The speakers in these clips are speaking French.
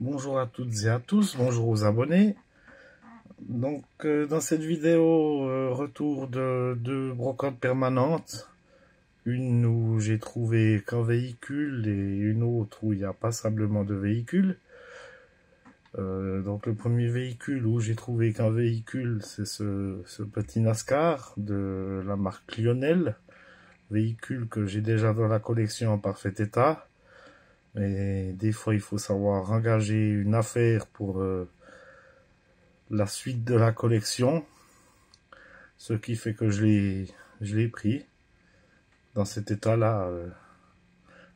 Bonjour à toutes et à tous, bonjour aux abonnés. Donc euh, dans cette vidéo, euh, retour de deux brocantes permanentes. Une où j'ai trouvé qu'un véhicule et une autre où il n'y a passablement de véhicules. Euh, donc le premier véhicule où j'ai trouvé qu'un véhicule, c'est ce, ce, petit NASCAR de la marque Lionel. Véhicule que j'ai déjà dans la collection en parfait état. Mais des fois, il faut savoir engager une affaire pour euh, la suite de la collection. Ce qui fait que je l'ai pris. Dans cet état-là, euh,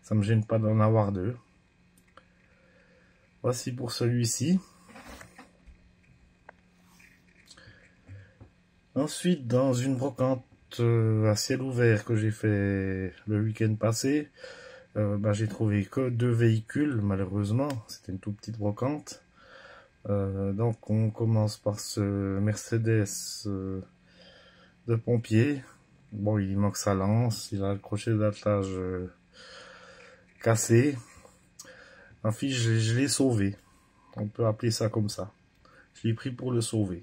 ça me gêne pas d'en avoir deux. Voici pour celui-ci. Ensuite, dans une brocante euh, à ciel ouvert que j'ai fait le week-end passé, euh, bah, j'ai trouvé que deux véhicules, malheureusement. C'était une toute petite brocante. Euh, donc, on commence par ce Mercedes euh, de pompier. Bon, il manque sa lance, il a le crochet d'attelage euh, cassé. En fait, je, je l'ai sauvé. On peut appeler ça comme ça. Je l'ai pris pour le sauver.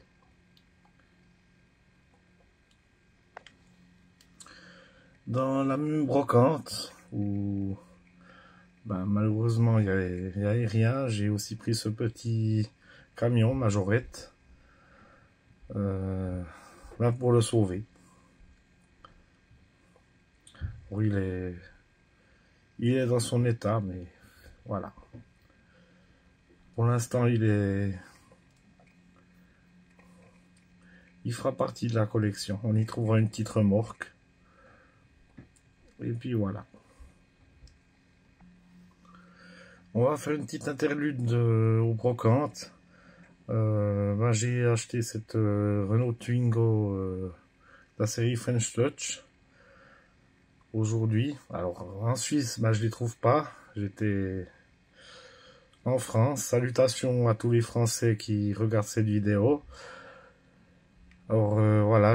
Dans la même brocante, où ben, malheureusement il n'y avait, rien, j'ai aussi pris ce petit camion majorette euh, ben, pour le sauver. Il est, il est dans son état, mais voilà. Pour l'instant, il est, il fera partie de la collection. On y trouvera une petite remorque. Et puis voilà. On va faire une petite interlude au brocante. Euh, ben, j'ai acheté cette euh, Renault Twingo euh, la série French Touch aujourd'hui. Alors en Suisse, ben, je les trouve pas. J'étais en France. Salutations à tous les Français qui regardent cette vidéo.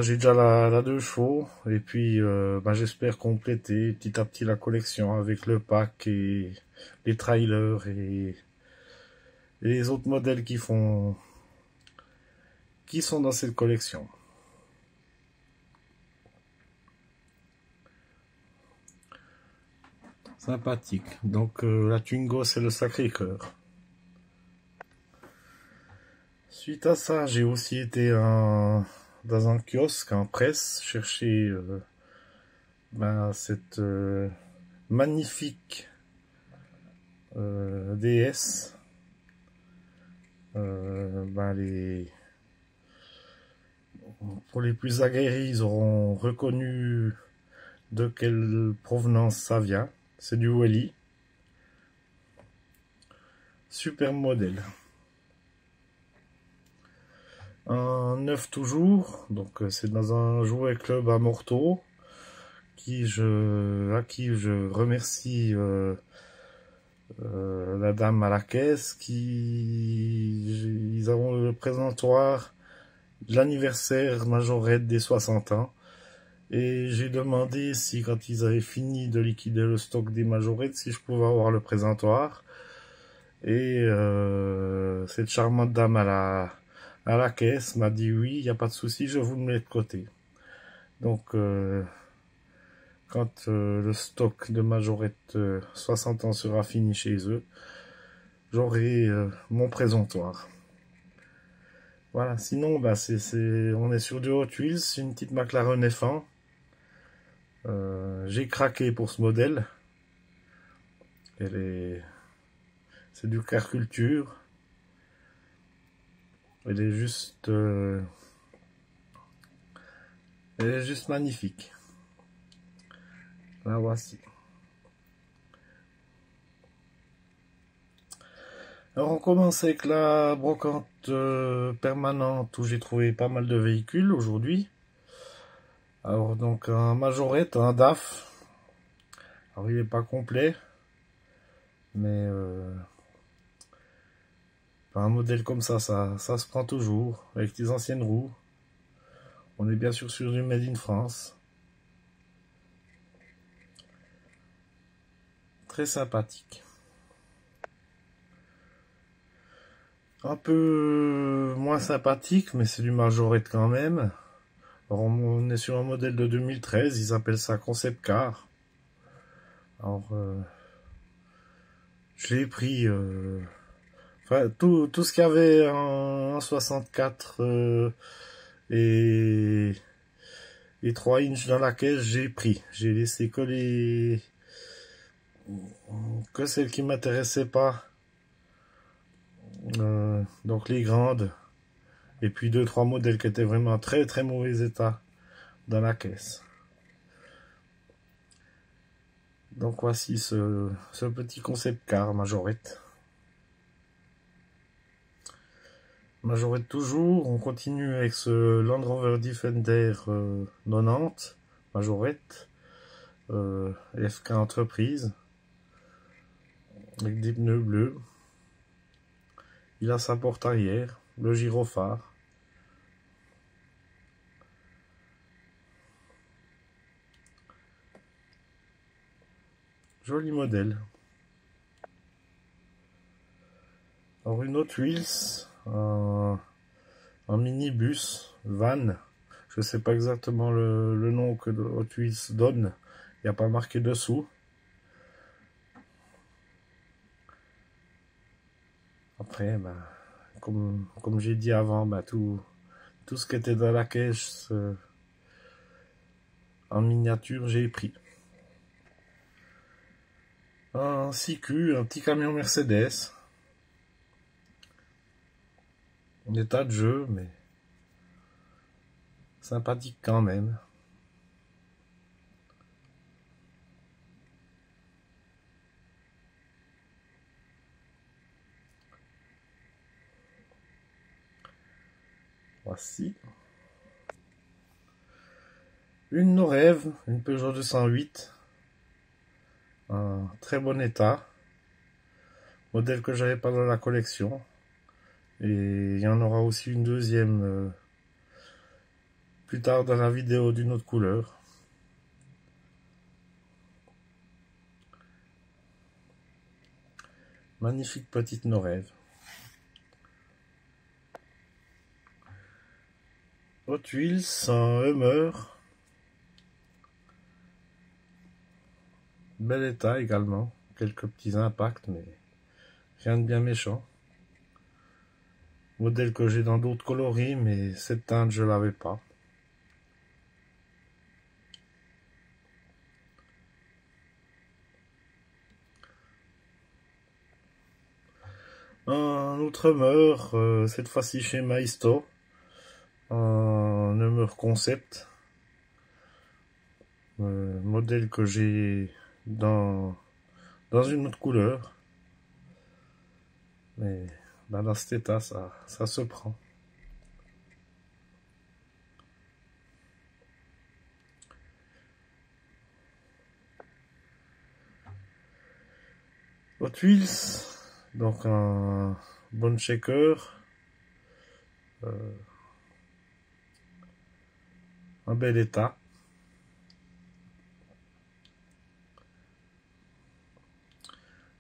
J'ai déjà la, deux chevaux et puis euh, bah, j'espère compléter petit à petit la collection avec le pack et les trailers et, les autres modèles qui font qui sont dans cette collection. Sympathique. Donc euh, la Twingo c'est le Sacré-Cœur. Suite à ça, j'ai aussi été un dans un kiosque en presse chercher euh, ben, cette euh, magnifique euh, DS. Ben, les... Pour les plus aguerris, ils auront reconnu de quelle provenance ça vient. C'est du Wally. Super modèle un neuf toujours, donc euh, c'est dans un jouet club à Morteau, qui je, à qui je remercie euh, euh, la dame à la caisse, qui ils ont le présentoir de l'anniversaire majorette des 60 ans. Et j'ai demandé si quand ils avaient fini de liquider le stock des majorettes, si je pouvais avoir le présentoir. Et euh, cette charmante dame à la à la caisse m'a dit oui, il n'y a pas de souci, je vous le mets de côté. Donc, euh, quand euh, le stock de majorette euh, 60 ans sera fini chez eux, j'aurai euh, mon présentoir. Voilà, sinon, bah, c'est, on est sur du Hot Wheels, c'est une petite McLaren F1. Euh, j'ai craqué pour ce modèle. Elle est, c'est du car culture. Elle est juste... Euh... Elle est juste magnifique. La voici. Alors on commence avec la brocante euh, permanente où j'ai trouvé pas mal de véhicules aujourd'hui. Alors donc un majorette, un DAF. Alors il n'est pas complet. Mais... Euh un modèle comme ça, ça, ça se prend toujours, avec des anciennes roues. On est bien sûr sur du Made in France. Très sympathique. un peu moins sympathique, mais c'est du majorette quand même. on est sur un modèle de 2013, ils appellent ça Concept Car. Alors, euh, je l'ai pris, euh, tout, tout ce qu'il y avait en, 64 euh, et, et 3 inches dans la caisse, j'ai pris. J'ai laissé coller que celles qui m'intéressaient pas euh, donc les grandes. Et puis deux, trois modèles qui étaient vraiment très très mauvais état dans la caisse. Donc voici ce, ce petit concept car majorette. Majorette toujours, on continue avec ce Land Rover Defender 90 euh, majorette euh, FK entreprise avec des pneus bleus il a sa porte arrière, le gyrophare. Joli modèle. Alors une Hot Wheels, un, minibus, van. Je sais pas exactement le, nom que Hot donne. Il n'y a pas marqué dessous. Après, bah, comme, comme j'ai dit avant, bah, tout, tout ce qui était dans la caisse en miniature, j'ai pris. Un CQ, un petit camion Mercedes. En état de jeu, mais sympathique quand même. Voici. Une nos rêves, une Peugeot 208. Un très bon état. Modèle que j'avais pas dans la collection. Et il y en aura aussi une deuxième euh, plus tard dans la vidéo d'une autre couleur. Magnifique petite nos rêves. Hot Wheels, un Hummer. Bel état également. Quelques petits impacts, mais rien de bien méchant. Modèle que j'ai dans d'autres coloris, mais cette teinte, je l'avais pas. Un autre Hummer, euh, cette fois-ci chez Maisto un Number Concept, euh, modèle que j'ai dans, dans une autre couleur. Mais dans cet état, ça, ça se prend. Hot Wheels, donc un bon shaker. Euh, un bel état.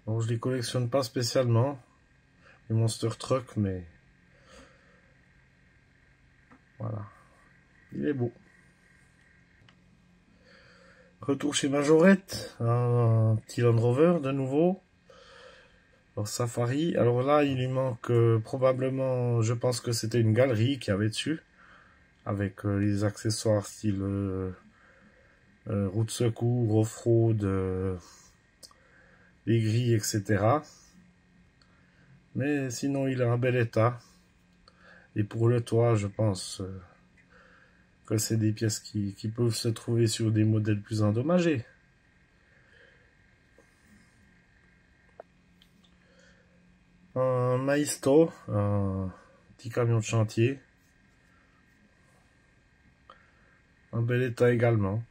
Bon, je les collectionne pas spécialement, Monster Truck, mais voilà, il est beau. Retour chez Majorette, un petit Land Rover de nouveau. Alors Safari, alors là il lui manque euh, probablement, je pense que c'était une galerie qui avait dessus avec euh, les accessoires style euh, euh, route secours, off-road, les grilles, etc. Mais sinon, il est en bel état. Et pour le toit, je pense que c'est des pièces qui, peuvent se trouver sur des modèles plus endommagés. Un Maisto, un petit camion de chantier. Un bel état également.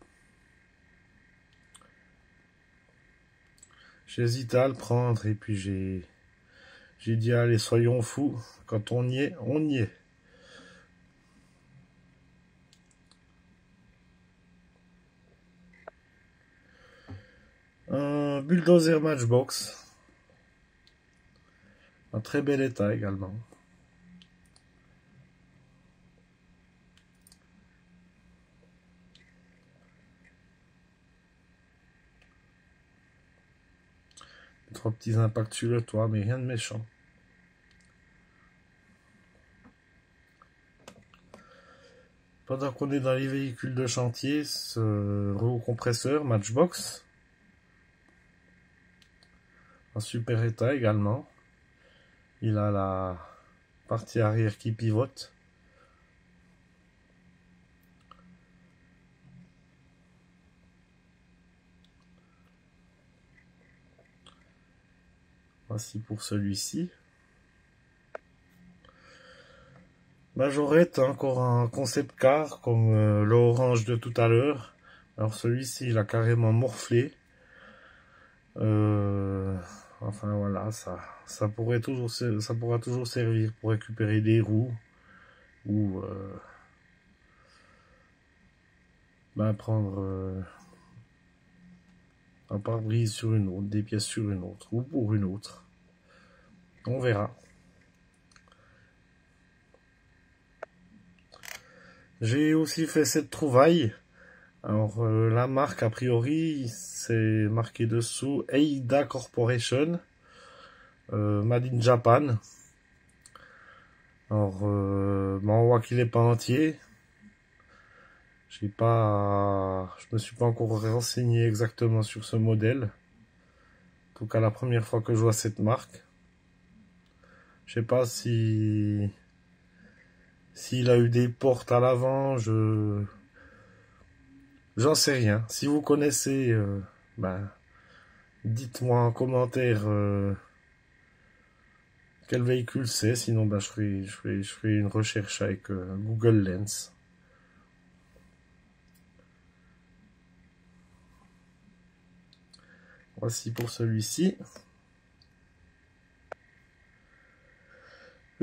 J'hésitais à le prendre et puis j'ai j'ai dit, allez, soyons fous. Quand on y est, on y est. Un bulldozer matchbox. Un très bel état également. Trois petits impacts sur le toit, mais rien de méchant. Pendant qu'on est dans les véhicules de chantier, ce rouleau compresseur Matchbox, en super état également. Il a la partie arrière qui pivote. Voici pour celui-ci. Majorette, encore un concept car comme euh, l'orange de tout à l'heure. Alors celui-ci, il a carrément morflé. Euh, enfin voilà, ça, ça pourrait toujours, ça pourra toujours servir pour récupérer des roues ou euh, ben prendre un pare-brise sur une autre, des pièces sur une autre ou pour une autre. On verra. J'ai aussi fait cette trouvaille. Alors euh, la marque a priori c'est marqué dessous Eida Corporation euh, Made in Japan. Alors euh, on voit qu'il est pas entier. J'ai pas je me suis pas encore renseigné exactement sur ce modèle. En tout cas la première fois que je vois cette marque. Je sais pas si s'il a eu des portes à l'avant, je... J'en sais rien. Si vous connaissez, euh, ben, dites-moi en commentaire euh, quel véhicule c'est. Sinon, ben, je, ferai, une recherche avec euh, Google Lens. Voici pour celui-ci.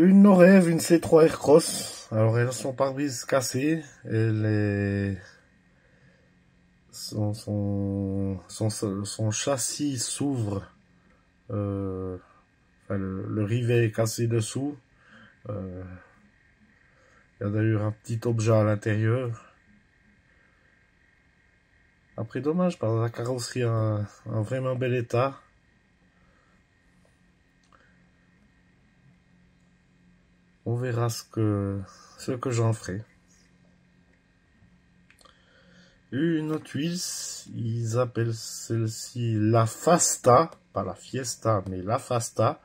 Une Norève, une C3 Aircross. Alors elle a son pare-brise cassé. Elle est... Son, son, son, châssis s'ouvre. Euh, le, rivet est cassé dessous. Euh, il y a d'ailleurs un petit objet à l'intérieur. Après, dommage, parce la carrosserie a un vraiment bel état. On verra ce que, ce que j'en ferai. Une autre huile, ils appellent celle-ci la Fasta, pas la Fiesta, mais la Fasta.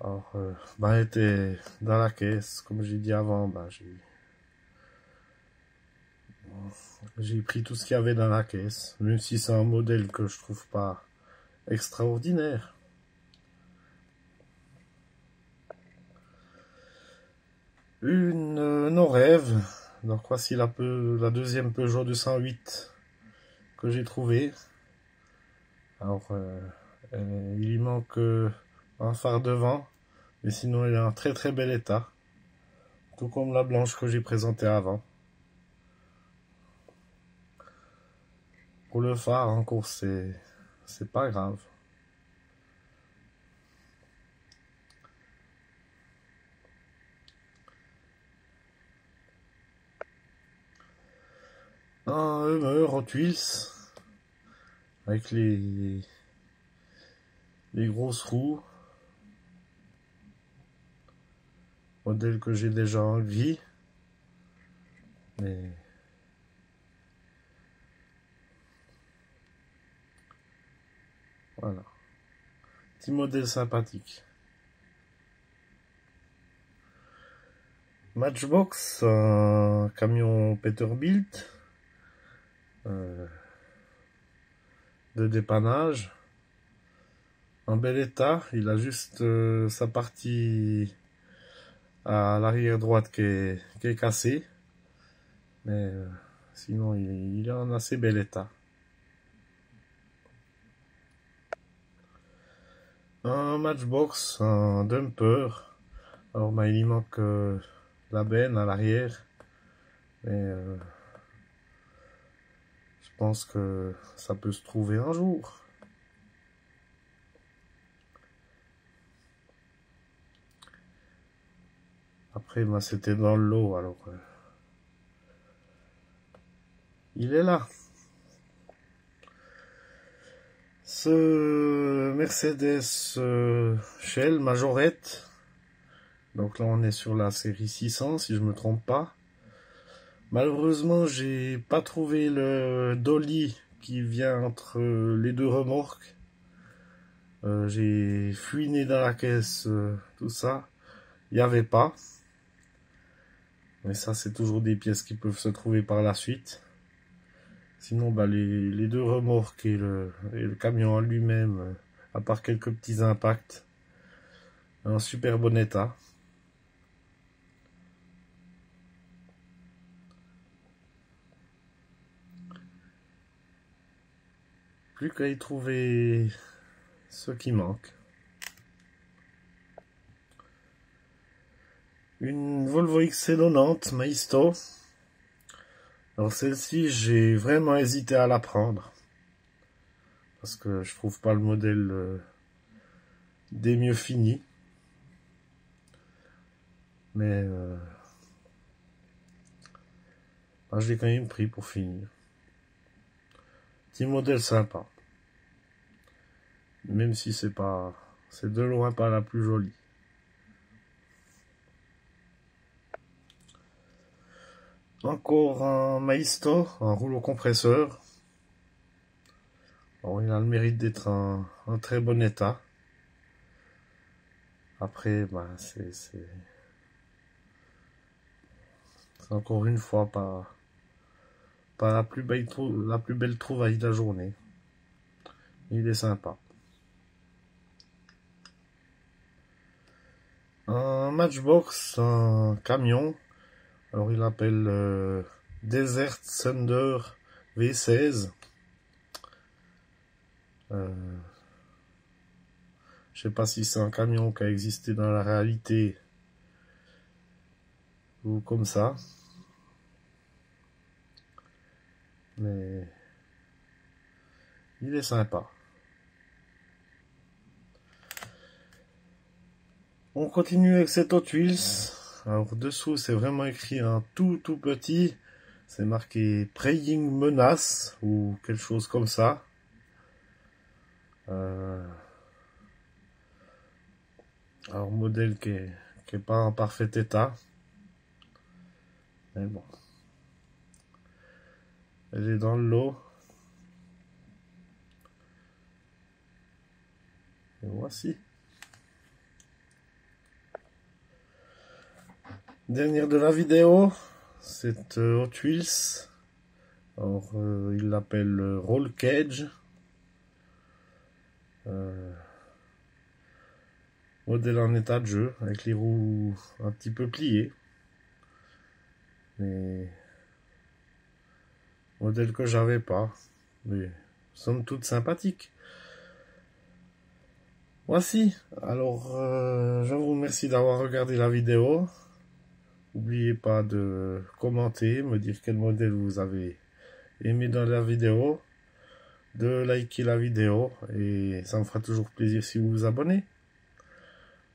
Alors, euh, ben, elle était dans la caisse, comme j'ai dit avant, ben, j'ai j'ai pris tout ce qu'il y avait dans la caisse, même si c'est un modèle que je trouve pas extraordinaire. Une euh, rêve. Donc voici la, la deuxième Peugeot 208 que j'ai trouvé. Alors euh, il lui manque euh, un phare devant, mais sinon elle est en très très bel état. Tout comme la blanche que j'ai présentée avant. Pour le phare encore c'est c'est pas grave. Un Hummer en tuiles. Avec les les grosses roues. Modèle que j'ai déjà en vie mais voilà. Petit modèle sympathique. Matchbox un camion Peterbilt euh, de dépannage en bel état. Il a juste euh, sa partie à l'arrière droite qui est, qui est cassée. Mais euh, sinon, il, est en assez bel état. Un matchbox, un dumper. Alors, bah, il manque la benne à l'arrière. Mais pense que ça peut se trouver un jour. Après, moi, c'était dans l'eau, alors... Euh, il est là. ce Mercedes euh, Shell Majorette. Donc là on est sur la série 600 si je me trompe pas. Malheureusement j'ai pas trouvé le dolly qui vient entre les deux remorques. Euh, j'ai fouiné dans la caisse euh, tout ça. Il n'y avait pas. Mais ça c'est toujours des pièces qui peuvent se trouver par la suite. Sinon, bah, les, deux remorques et le, camion en lui-même, euh, à part quelques petits impacts, en super bon état. Plus qu'à y trouver ce qui manque. Une Volvo XC90 Maisto alors celle-ci, j'ai vraiment hésité à la prendre. Parce que je trouve pas le modèle euh, des mieux finis. Mais euh, bah, je l'ai quand même pris pour finir. Petit modèle sympa. Même si c'est pas... C'est de loin pas la plus jolie. Encore un Maisto, un rouleau compresseur. il a le mérite d'être en, très bon état. Après, ben, c'est encore une fois pas, pas la, plus belle, la plus belle trouvaille de la journée. Il est sympa. Un Matchbox, un camion alors il appelle euh, Desert Thunder V16. Euh, je sais pas si c'est un camion qui a existé dans la réalité ou comme ça. Mais il est sympa. On continue avec cette Hot Wheels. Alors dessous, c'est vraiment écrit un tout tout petit. C'est marqué Praying Menace ou quelque chose comme ça. Euh, alors modèle qui est, qui est pas en parfait état. Mais bon. Elle est dans le lot. Et voici. Dernière de la vidéo, c'est euh, Hot Wheels. Alors, euh, il l'appelle Roll Cage. Euh, modèle en état de jeu, avec les roues un petit peu pliées. Mais modèle que j'avais pas. Mais somme toute sympathique. Voici. Alors, je vous remercie d'avoir regardé la vidéo. N'oubliez pas de commenter, me dire quel modèle vous avez aimé dans la vidéo, de liker la vidéo et ça me fera toujours plaisir si vous vous abonnez.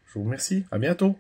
Je vous remercie, à bientôt